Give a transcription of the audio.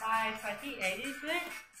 Bye, Fatih. good.